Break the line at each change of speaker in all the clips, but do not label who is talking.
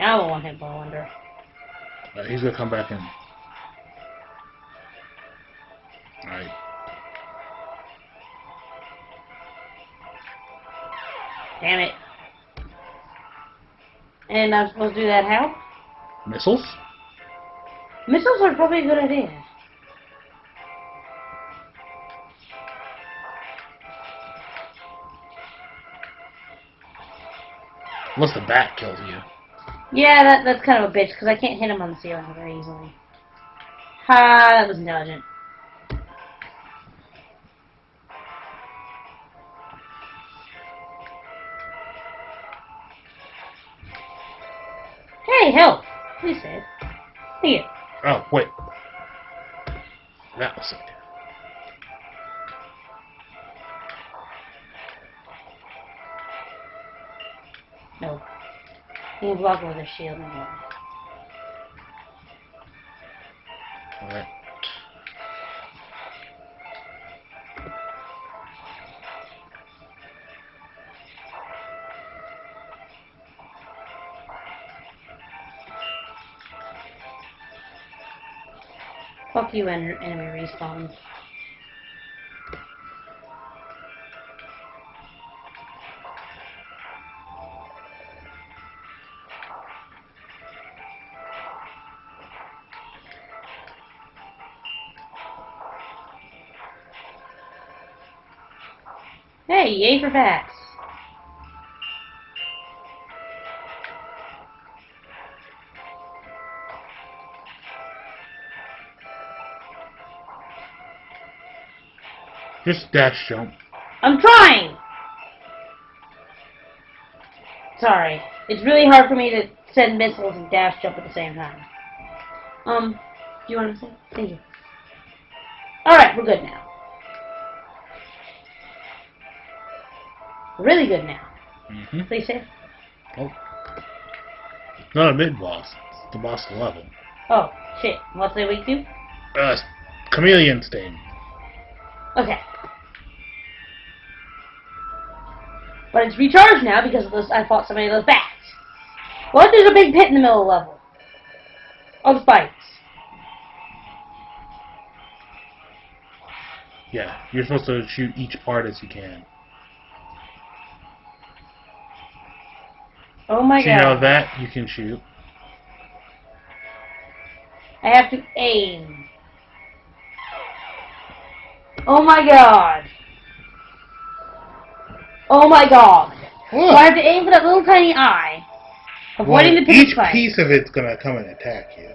Now the one hit ball under.
Uh, he's gonna come back in. Alright.
Damn it. And I'm supposed to do that how?
Missiles?
Missiles are probably a good idea.
Unless the bat kills you.
Yeah, that, that's kind of a bitch, because I can't hit him on the ceiling very easily. Ha, that was intelligent. Hey, help! Please save. Thank you.
Oh, wait. That was it.
No. You can block it with a shield anyway.
Alright.
Fuck you, en enemy respawn. Hey, yay for bats.
Just dash jump.
I'm trying! Sorry. It's really hard for me to send missiles and dash jump at the same time. Um, do you want to say? Thank you. Alright, we're good now. Really good now.
Mm-hmm.
Please say.
Oh. It's not a mid boss. It's the boss level.
Oh, shit. What's they weak to?
Uh, chameleon sting.
Okay. But it's recharged now because of those, I fought so many of those bats. What if there's a big pit in the middle of the level? Of spikes.
Yeah, you're supposed to shoot each part as you can.
Oh my
so you know
god.
that you can shoot.
I have to aim. Oh my god. Oh my god. So I have to aim for that little tiny eye. Avoiding
Well,
the pit
each
spike.
piece of it's gonna come and attack you.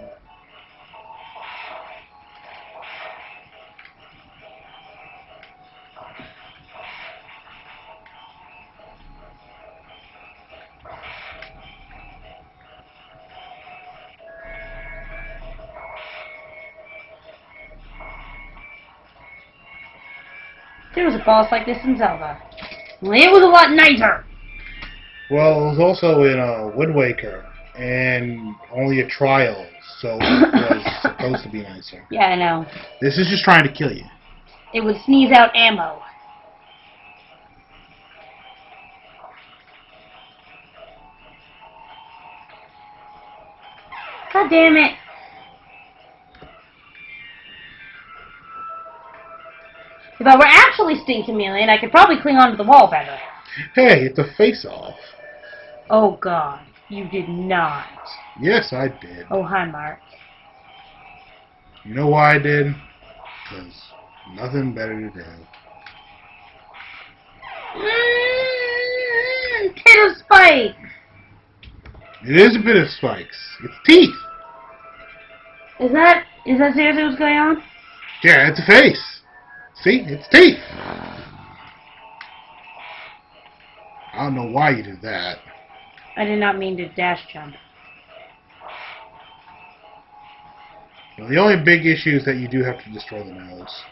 There was a boss like this in Zelda. It was a lot nicer.
Well, it was also in uh, Wind Waker, and only a trial, so it was supposed to be nicer.
Yeah, I know.
This is just trying to kill you.
It would sneeze out ammo. God damn it. If I were actually Sting Chameleon, I could probably cling onto the wall better.
Hey, it's a face-off.
Oh god, you did not.
Yes, I did.
Oh, hi, Mark.
You know why I did? Because nothing better to do.
Mmm, pit of spike.
It is a bit of spikes. It's teeth.
Is that, is that seriously what's going on?
Yeah, it's a face. See? It's teeth. I don't know why you did that.
I did not mean to dash jump.
Well, the only big issue is that you do have to destroy the nose.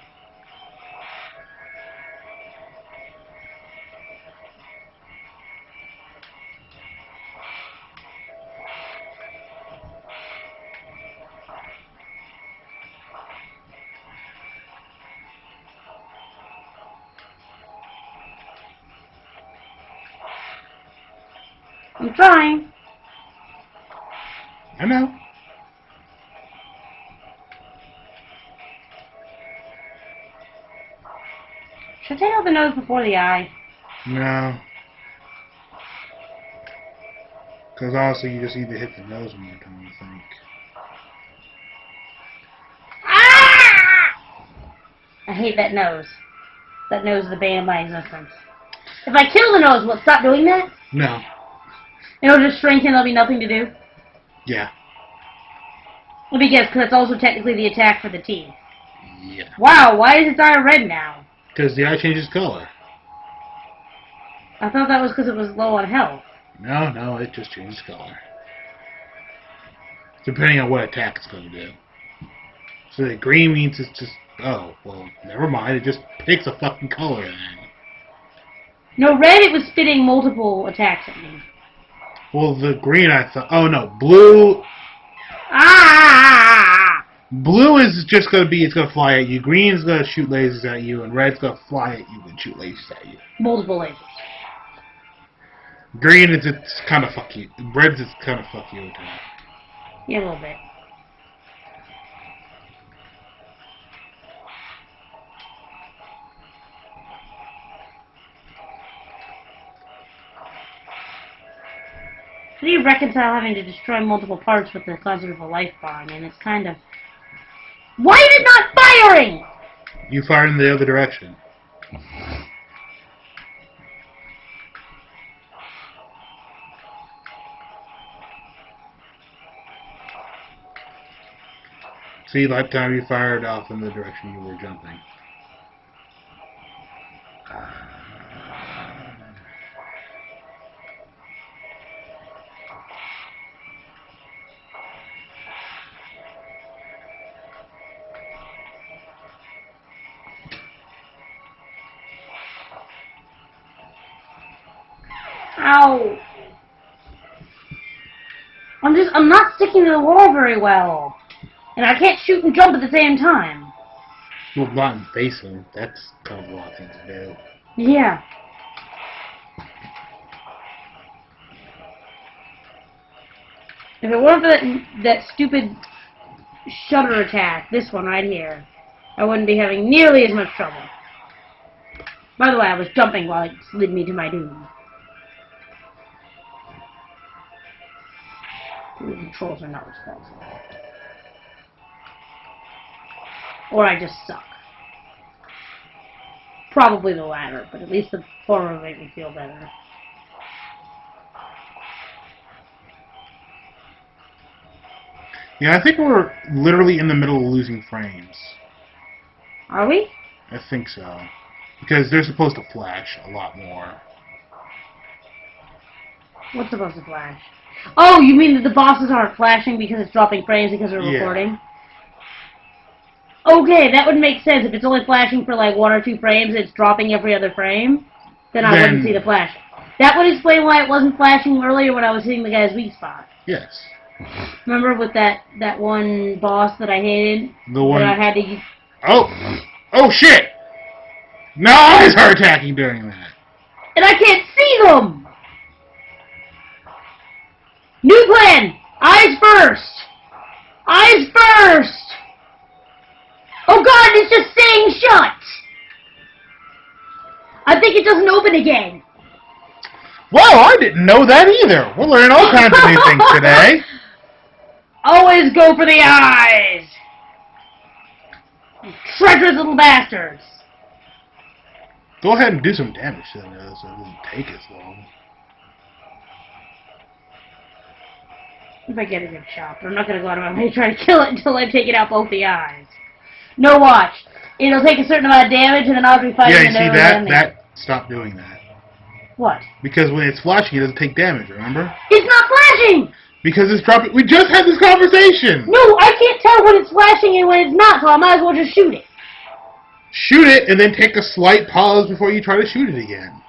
I'm trying.
I know.
Should I take out the nose before the eye?
No. Because honestly, you just need to hit the nose more time, I think.
Ah! I hate that nose. That nose is the bane of my existence. If I kill the nose, will it stop doing that?
No.
It'll just shrink and there'll be nothing to do?
Yeah.
Let me guess, because that's also technically the attack for the team.
Yeah.
Wow, why is its eye red now?
Because the eye changes color.
I thought that was because it was low on health.
No, no, it just changes color. Depending on what attack it's going to do. So the green means it's just, oh, well, never mind, it just picks a fucking color then.
No, red it was spitting multiple attacks at me.
Well, the green I thought, oh no, blue,
Ah!
blue is just going to be, it's going to fly at you, green is going to shoot lasers at you, and red's going to fly at you and shoot lasers at you.
Multiple lasers.
Green is it's kind of fuck you, red's it's kind of fuck you.
Yeah, a little bit. How do you reconcile having to destroy multiple parts with the concept of a life bomb, and it's kind of... Why is it not firing?
You fired in the other direction. See, that time you fired off in the direction you were jumping.
Ow. I'm just, I'm not sticking to the wall very well. And I can't shoot and jump at the same time.
Well, not in facing. That's kind of a lot of things to do.
Yeah. If it weren't for that, that stupid shutter attack, this one right here, I wouldn't be having nearly as much trouble. By the way, I was jumping while it slid me to my doom. The controls are not responsible. Or I just suck. Probably the latter, but at least the former will make me feel better.
Yeah, I think we're literally in the middle of losing frames.
Are we?
I think so. Because they're supposed to flash a lot more.
What's supposed to flash? Oh, you mean that the bosses aren't flashing because it's dropping frames because we're
Yeah.
recording? Okay, that would make sense. If it's only flashing for like one or two frames, it's dropping every other frame, then I
Then-
wouldn't see the flash. That would explain why it wasn't flashing earlier when I was hitting the guy's weak spot.
Yes.
Remember with that that one boss that I hated
The one.
that I had to use
Oh! Oh shit! No eyes are attacking during that.
and I can't see them. New plan. Eyes first. Eyes first. Oh God, it's just staying shut. I think it doesn't open again.
Wow, I didn't know that either. We're learning all kinds of new things today.
Always go for the eyes. Treacherous little bastards.
Go ahead and do some damage to them, so it doesn't take as long.
If I get a good shot, but I'm not gonna go out of my way to try to kill it until I've taken out both the eyes. No, watch. It'll take a certain amount of damage, and then I'll be fighting
yeah, you see that? That stop doing that.
What?
Because when it's flashing, it doesn't take damage. Remember?
It's not flashing!
Because it's dropping. We just had this conversation.
No, I can't tell when it's flashing and when it's not, so I might as well just shoot it.
Shoot it, and then take a slight pause before you try to shoot it again.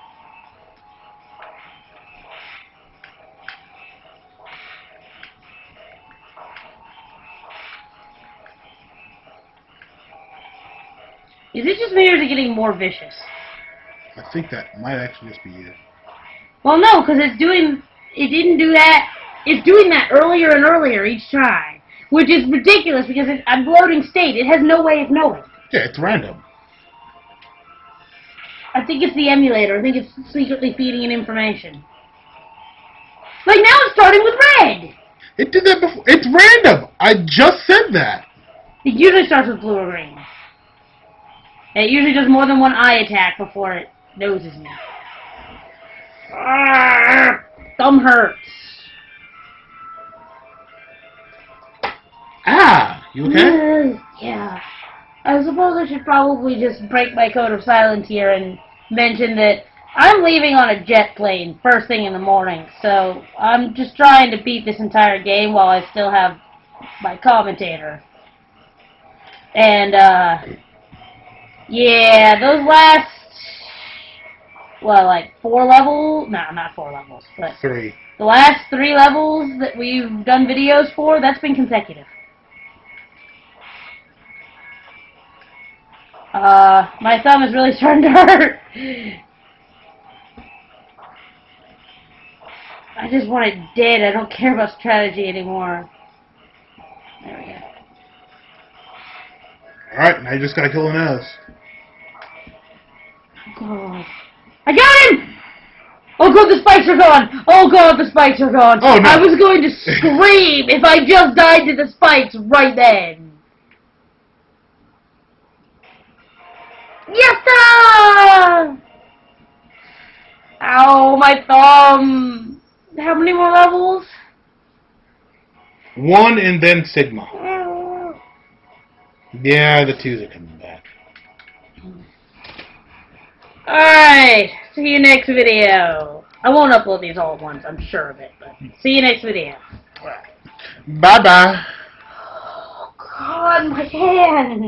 Is it just me or is it getting more vicious?
I think that might actually just be it.
Well, no, because it's doing... It didn't do that It's doing that earlier and earlier each time, which is ridiculous because it, I'm loading state. It has no way of knowing.
Yeah, it's random.
I think it's the emulator. I think it's secretly feeding it information. Like now it's starting with red.
It did that before. It's random. I just said that.
It usually starts with blue or green. It usually does more than one eye attack before it noses me. Arrgh, thumb hurts.
Ah, you okay?
yeah. I suppose I should probably just break my code of silence here and mention that I'm leaving on a jet plane first thing in the morning, so I'm just trying to beat this entire game while I still have my commentator. And, uh, yeah, those last, well, like four levels, no, not four levels, but
Three.
the last three levels that we've done videos for, that's been consecutive. Uh, my thumb is really starting to hurt. I just want it dead. I don't care about strategy anymore. There we go.
Alright, now you just gotta kill the nose.
God. I got him! Oh god, the spikes are gone! Oh god, the spikes are gone!
Oh, no.
I was going to scream if I just died to the spikes right then! Yes, sir! Ow, my thumb! How many more levels?
One and then Sigma. Yeah, the twos are coming back.
Alright, see you next video. I won't upload these all at once, I'm sure of it, but see you next video.
Bye bye.
Oh god, my hand!